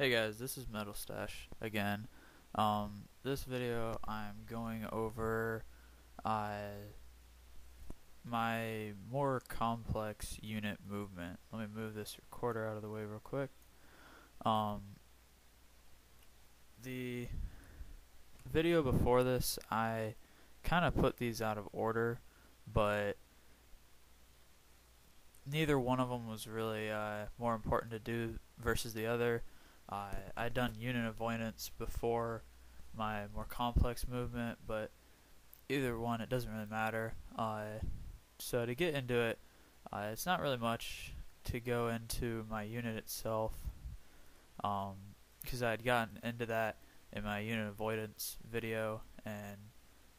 Hey guys, this is Metalstache again. Um, this video I'm going over uh, my more complex unit movement. Let me move this recorder out of the way real quick. Um, the video before this, I kind of put these out of order, but neither one of them was really uh, more important to do versus the other. Uh, I'd done unit avoidance before my more complex movement, but either one, it doesn't really matter. Uh, so to get into it, uh, it's not really much to go into my unit itself, because um, I'd gotten into that in my unit avoidance video, and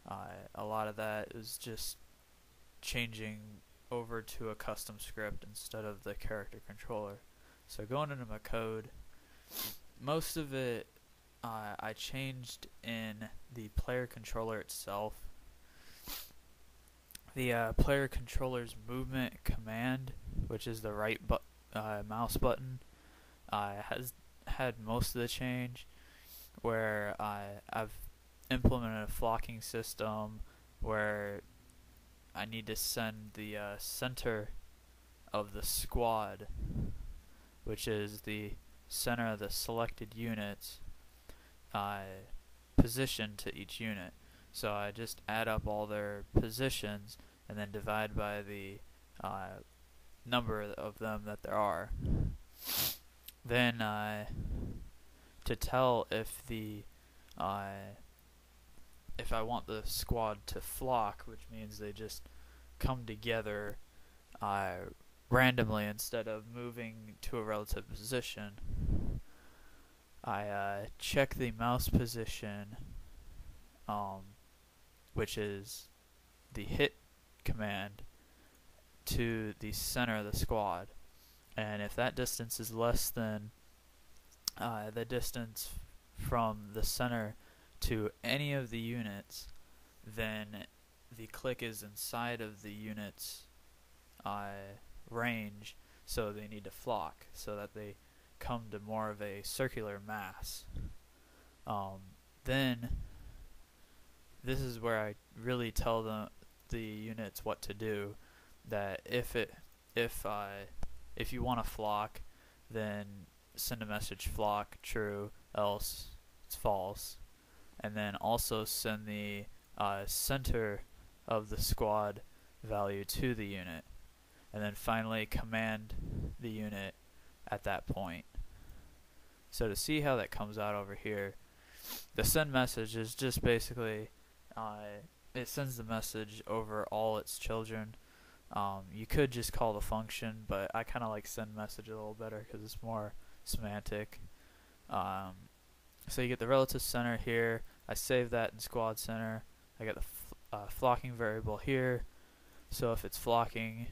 uh, a lot of that is just changing over to a custom script instead of the character controller. So going into my code, most of it uh, I changed in the player controller itself. The uh, player controller's movement command, which is the right bu uh, mouse button, uh, has had most of the change. Where I've implemented a flocking system where I need to send the uh, center of the squad, which is the center of the selected units, uh, position to each unit. So I just add up all their positions and then divide by the uh, number of them that there are. Then uh, to tell if the uh, if I want the squad to flock, which means they just come together randomly instead of moving to a relative position, I uh, check the mouse position, um, which is the hit command, to the center of the squad. And if that distance is less than uh, the distance from the center to any of the units, then the click is inside of the unit's uh, range, so they need to flock so that they come to more of a circular mass. Um, then this is where I really tell the the units what to do. That if it if uh, if you want to flock, then send a message flock true, else it's false and then also send the uh, center of the squad value to the unit and then finally command the unit at that point. So to see how that comes out over here, the send message is just basically uh, it sends the message over all its children. Um, you could just call the function, but I kind of like send message a little better because it's more semantic. Um, so you get the relative center here. I save that in squad center. I get the uh, flocking variable here. So if it's flocking,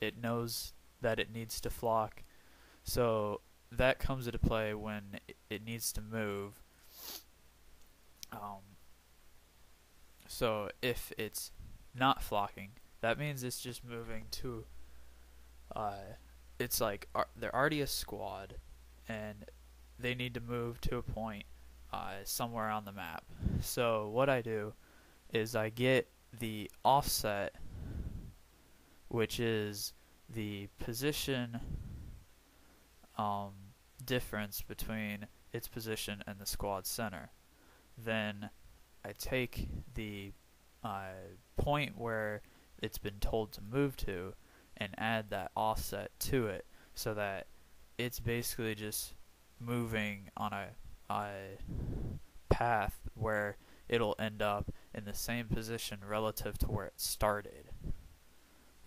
it knows that it needs to flock. So that comes into play when it needs to move. Um, so if it's not flocking, that means it's just moving to. Uh, it's like they're already a squad, and they need to move to a point uh, somewhere on the map. So what I do is I get the offset, which is the position um, difference between its position and the squad center. Then I take the uh, point where it's been told to move to and add that offset to it so that it's basically just moving on a, a path where it'll end up in the same position relative to where it started.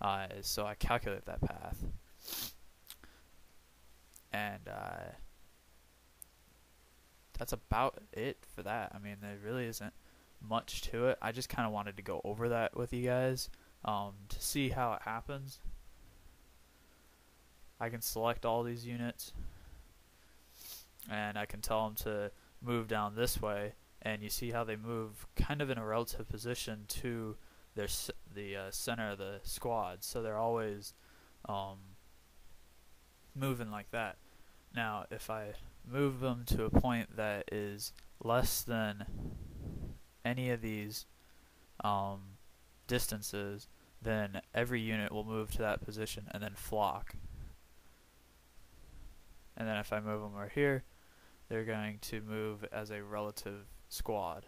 Uh, so I calculate that path. And uh, that's about it for that. I mean, there really isn't much to it. I just kind of wanted to go over that with you guys um, to see how it happens. I can select all these units and I can tell them to move down this way and you see how they move kind of in a relative position to their the uh, center of the squad so they're always um, moving like that Now, if I move them to a point that is less than any of these um, distances, then every unit will move to that position and then flock. And then if I move them right here, they're going to move as a relative squad.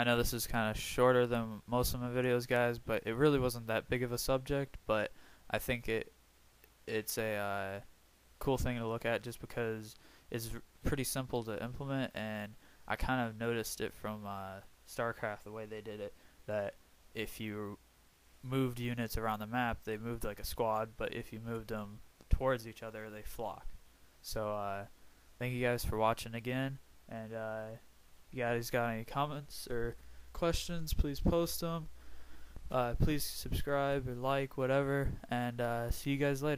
I know this is kind of shorter than most of my videos, guys, but it really wasn't that big of a subject, but I think it it's a uh, cool thing to look at just because it's pretty simple to implement, and I kind of noticed it from uh, StarCraft the way they did it that if you moved units around the map, they moved like a squad, but if you moved them towards each other, they flock. So uh, thank you guys for watching again, and uh, you guys got any comments or questions, please post them. Uh, please subscribe or like, whatever, and uh, see you guys later.